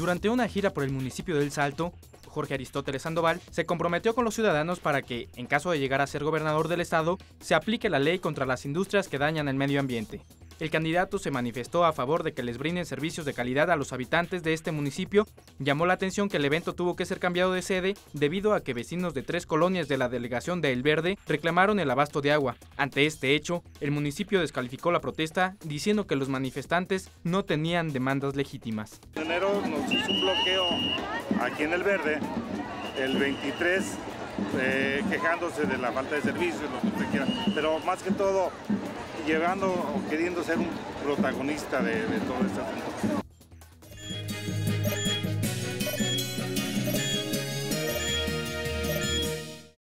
Durante una gira por el municipio del Salto, Jorge Aristóteles Sandoval se comprometió con los ciudadanos para que, en caso de llegar a ser gobernador del estado, se aplique la ley contra las industrias que dañan el medio ambiente. El candidato se manifestó a favor de que les brinden servicios de calidad a los habitantes de este municipio. Llamó la atención que el evento tuvo que ser cambiado de sede debido a que vecinos de tres colonias de la delegación de El Verde reclamaron el abasto de agua. Ante este hecho, el municipio descalificó la protesta diciendo que los manifestantes no tenían demandas legítimas. En enero nos hizo un bloqueo aquí en El Verde, el 23 eh, quejándose de la falta de servicios, que quiera, pero más que todo llevando o queriendo ser un protagonista de, de todo este asunto.